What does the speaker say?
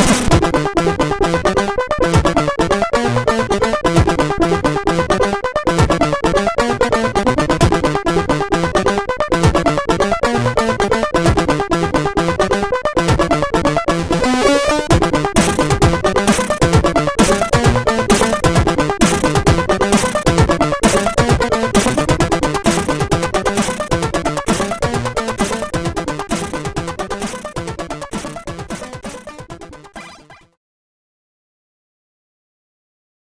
Ha ha ha!